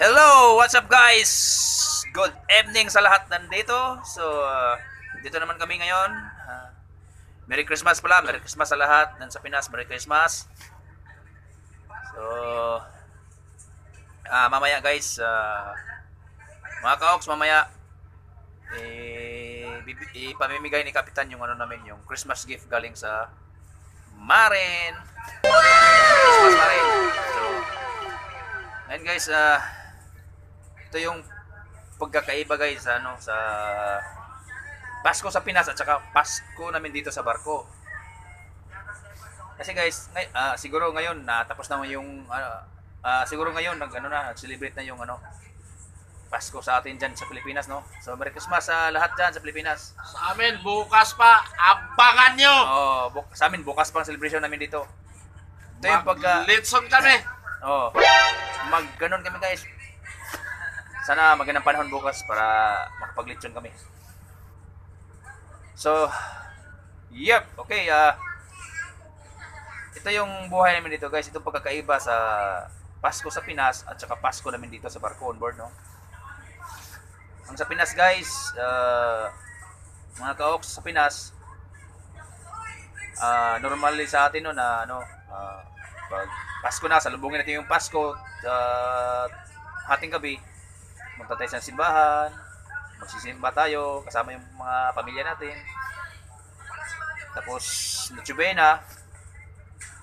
Hello! What's up guys? Good evening sa lahat nandito. So, uh, dito naman kami ngayon. Uh, Merry Christmas pala. Merry Christmas sa lahat. Nan sa Pinas, Merry Christmas. So, ah mamaya guys, uh, mga kaoks, mamaya, eh, ipamimigay ni Kapitan yung ano namin, yung Christmas gift galing sa Marin. Christmas Marin. So, ngayon guys, ah, ito yung pagkakaiba guys ano sa Pasko sa Pinas at saka Pasko namin dito sa barko. Kasi guys, ngay, ah, siguro ngayon natapos naman yung ah, ah, siguro ngayon nag ano na, celebrate na yung ano Pasko sa atin diyan sa Pilipinas, no? So Merry Christmas sa lahat diyan sa Pilipinas. Sa amin, bukas pa, abangan nyo! Oh, buk- sa amin bukas pang celebration namin dito. Ito yung pagka Litson kami! Oh. Mag ganun kami guys. Sana magandang panahon bukas para makapaglitsyon kami. So, yep, okay. ah ito yung buhay namin dito guys. Itong pagkakaiba sa Pasko sa Pinas at saka Pasko namin dito sa barko on board, no? Ang sa Pinas guys, ah, mga kaoks sa Pinas, ah normally sa atin no na ano, ah, pag Pasko na, salubungin natin yung Pasko, uh, hating gabi, magta tayo sa simbahan, magsisimba tayo, kasama yung mga pamilya natin. Tapos, Noche Buena.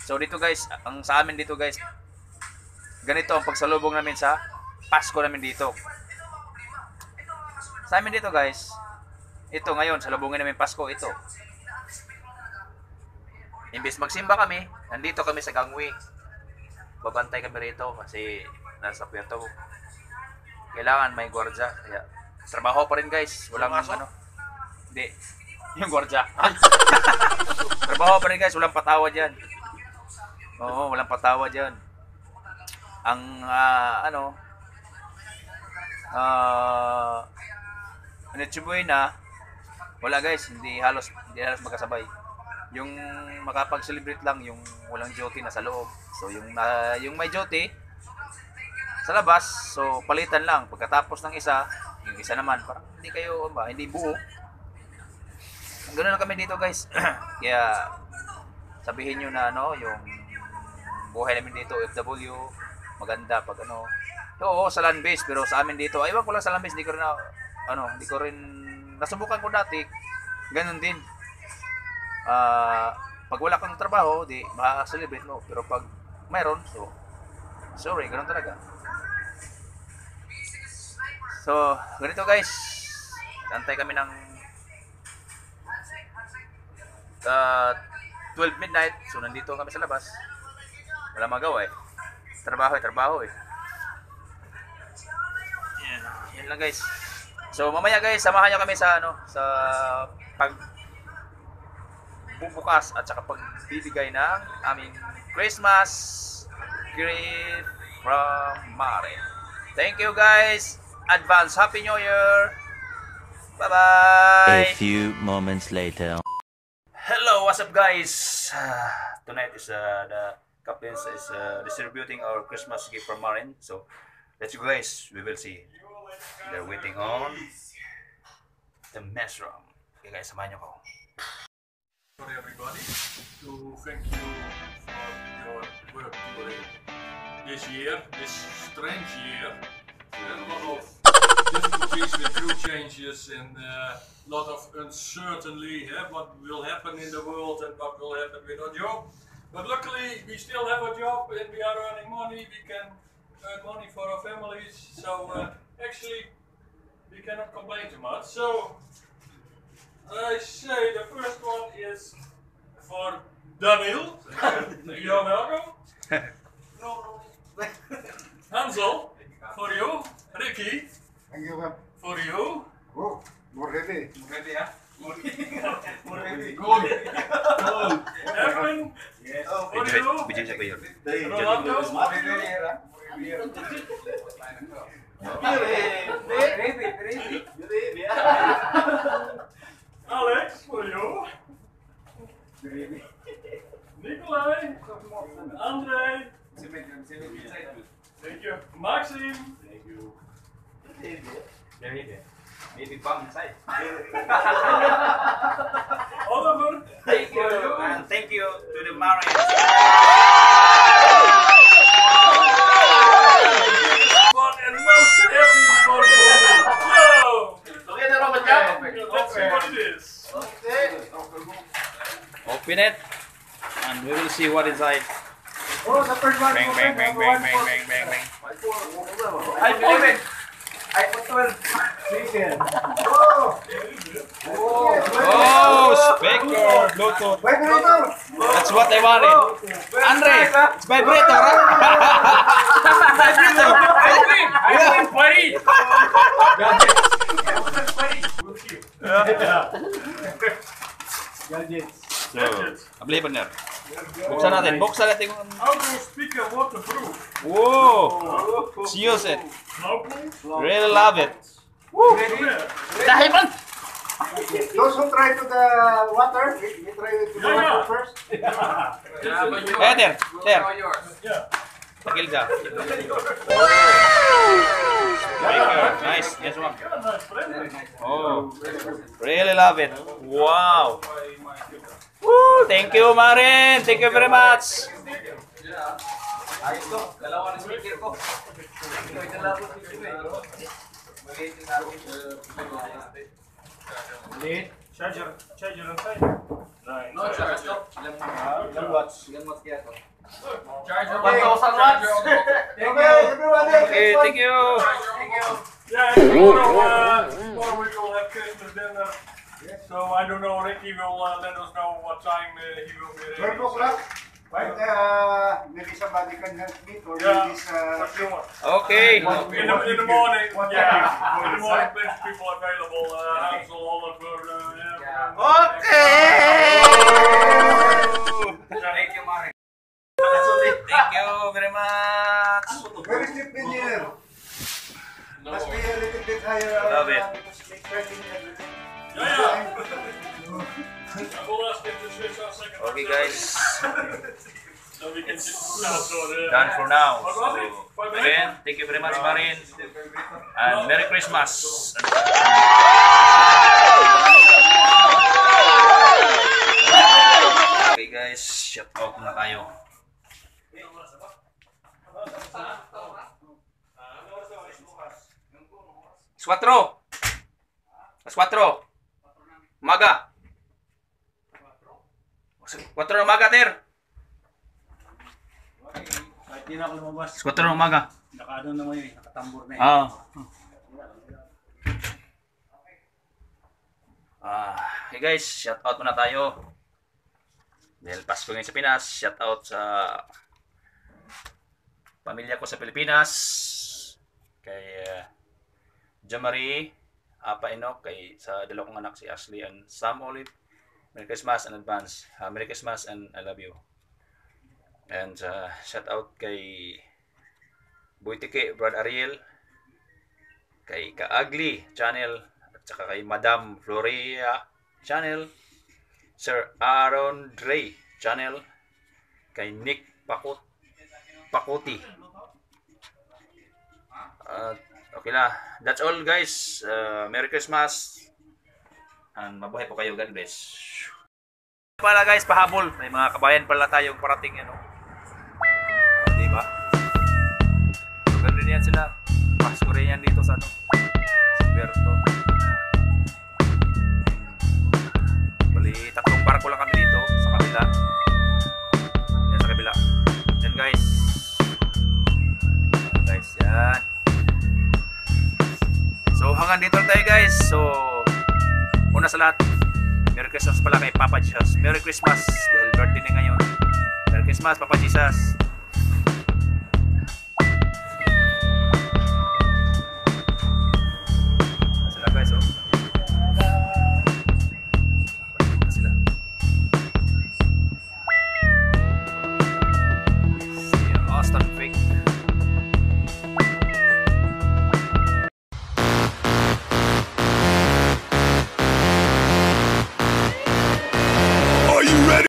So dito guys, ang sa amin dito guys, ganito ang pagsalubong namin sa Pasko namin dito. Sa amin dito guys, ito ngayon, salubungin namin Pasko, ito. Imbis magsimba kami, nandito kami sa gangway. Babantay kami rito kasi nasa Puerto. Kailangan may gwardiya. Kaya trabaho pa rin guys. Walang Pumasok? ano. Hindi. Yung gwardiya. trabaho pa rin guys. Walang patawad yan. Oo, walang patawad yan. Ang ah, ano ah ano na wala guys, hindi halos hindi halos magkasabay. Yung makapag-celebrate lang yung walang duty na sa loob. So yung na yung may duty sa labas, so palitan lang pagkatapos ng isa, yung isa naman parang hindi kayo ba, hindi buo. Ganoon na kami dito guys. Kaya sabihin niyo na ano, yung buhay namin dito FW maganda pag ano. Oo, sa land base pero sa amin dito, aywan ko lang sa land base, hindi ko rin na, ano, hindi ko rin nasubukan ko dati. Ganun din. Ah, pag wala kang trabaho, di ma-celebrate mo. Pero pag mayroon, so sorry, ganun talaga. So, ganito guys. Antay kami ng uh, 12 midnight. So, nandito kami sa labas. Wala magawa eh. Trabaho eh, trabaho eh. Yan, yan lang guys. So, mamaya guys, samahan nyo kami sa ano, sa pag bubukas at saka pagbibigay ng aming Christmas gift from Mare. Thank you guys. Advance Happy New Year. Bye bye. A few moments later. Hello, what's up guys? Tonight is uh, the captains is uh, distributing our Christmas gift from Marin. So, let's go guys. We will see. They're waiting on the mess room. Okay guys, samahan nyo ko. for everybody to thank you for your work during this year, this strange year. A lot of difficulties with crew changes and a lot of uncertainty eh, what will happen in the world and what will happen with our job. But luckily we still have a job and we are earning money, we can earn money for our families. So uh, actually we cannot complain too much. So I say the first one is for Daniel. You're welcome. Hansel, for you. Ricky, Thank you, ma'am. for you. Oh, more ready. Ready, yeah? Ready. Good. Good. Evan, for you. Bidyo siya kayo. Rolando, Alex, for you. Nikolai, Andrei, Thank you. Maxim. Thank you. Maybe bomb inside. Oliver. Thank you. And thank you to the Marines. But and most everybody. Yo. Okay na Robert ka? Let's see what it is. Open it. And we will see what inside. Bang, bang, bang, bang, bang, bang, bang, bang. iPhone 11. iPhone 12. Speaker. Oh. Oh, speaker, Bluetooth. Vibrator. That's what I wanted. Andre, it's vibrator, huh? vibrator. Yeah. So, abli pa niya. Buksan natin. Buksan natin. yung- Outdoor speaker waterproof. Whoa! Let's use it. Really love it. Ready? Those who try to the water, you, you try to the Yeah, yeah. water first. Eh, there. There. Yeah. Takil ka. Nice. Yes. Yeah, friend. Oh, really love it. Wow. Woo! Thank you, Marin. Thank you very much. Charger, charger inside. Nice. No charger. Okay, everyone. Okay, thank you. Yeah, tomorrow, uh, So I don't know, Ricky will uh, let us know what time uh, he will be ready. 12 o'clock. But uh, maybe somebody can help me or Yeah, maybe uh, sure. Okay. In the, in the morning, yeah, in the morning, plenty of people available. Uh, Hansel, Oliver, uh, Okay, guys. So we can just Done for now. So, again, thank you very much, Marin. And Merry Christmas. Okay, guys. Shout out muna tayo. Alas 4. Alas 4. Umaga. Alas 4 ng umaga, Ter. Kahit di na ako lumabas, Alas 4 ng umaga. nakaano naman yun, eh, nakatambor na eh. Ah. Ah, hey guys, shout out muna tayo. Dahil Pasko ngayon sa Pinas, shout out sa pamilya ko sa Pilipinas. Kay uh, Jamari, Apa Enoch, kay sa dalawa kong anak si Ashley and Sam Olive. Merry Christmas in advance. Ah, Merry Christmas and I love you. And uh, shout out kay Buitike, Brad Ariel, kay Kaagli Channel, at saka kay Madam Floria Channel, Sir Aaron Dre Channel, kay Nick Pakut Pakuti. At okay na. That's all guys. Uh, Merry Christmas. And mabuhay po kayo. God bless. Pala guys, pahabol. May mga kabayan pala tayong parating ano. Di ba? Maganda rin yan sila. Pasko rin dito sa ano. Berto. Bali, tatlong barko lang kami dito sa kabila. Yan sa kabila. Yan guys. Yan, guys, yan. So hanggang dito tayo guys. So una sa lahat, Merry Christmas pala kay Papa Jesus. Merry Christmas dahil birthday niya ngayon. Merry Christmas Papa Jesus.